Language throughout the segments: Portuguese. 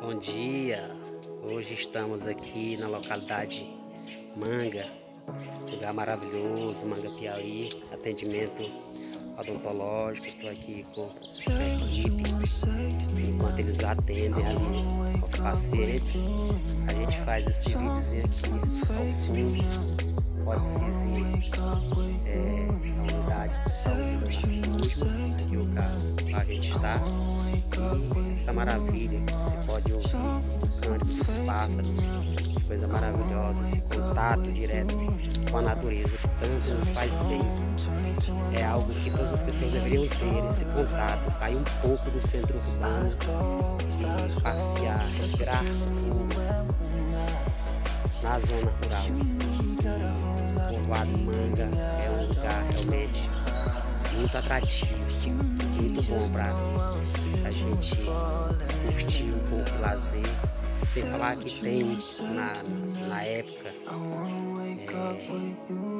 Bom dia, hoje estamos aqui na localidade Manga, lugar maravilhoso, Manga Piauí, atendimento odontológico, estou aqui com a equipe, enquanto eles atendem ali os pacientes, a gente faz esse videozinho aqui ao fundo, pode se ver é, a unidade de saúde da última, aqui o carro a gente está, essa maravilha que você pode ouvir o canto dos pássaros, que coisa maravilhosa, esse contato direto com a natureza que tanto nos faz bem. É algo que todas as pessoas deveriam ter, esse contato, sair um pouco do centro urbano e passear, respirar na zona rural. O povoado Manga é um lugar realmente muito atrativo, muito bom para a gente curtir um pouco o lazer. Sem falar que tem na, na época é,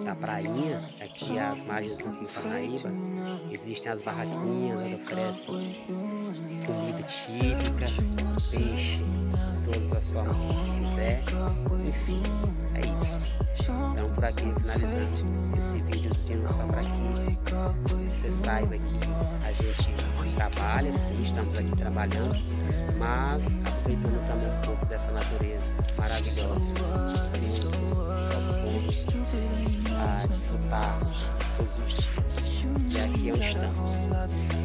da prainha, aqui às margens do Rio Parnaíba, existem as barraquinhas onde oferecem comida típica, peixe, todas as formas que você quiser. Enfim, é isso. Então por aqui finalizando esse videozinho só para que você saiba que a gente trabalha, sim, estamos aqui trabalhando, mas aproveitando também um pouco dessa natureza maravilhosa propõe a desfrutarmos todos os dias. E aqui é onde estamos.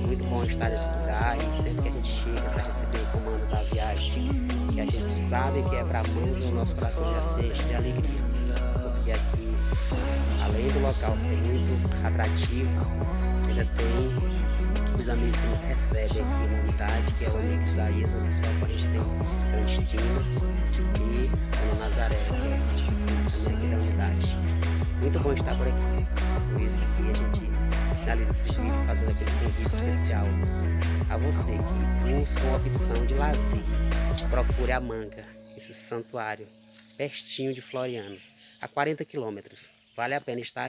Muito bom estar nesse lugar e sempre que a gente chega para receber o comando da viagem, que a gente sabe que é para mãe o nosso coração já seja de alegria. Porque aqui, além do local ser muito atrativo, ainda tem os amigos que nos recebem aqui na unidade, que é o Isaías, onde a gente tem clandestino, e a Nazaré, que é aqui da unidade. Muito bom estar por aqui. Por isso aqui a gente finaliza esse vídeo fazendo aquele convite especial a você que busca uma opção de lazer. Procure a Manga, esse santuário, pertinho de Floriano, a 40 quilômetros. Vale a pena estar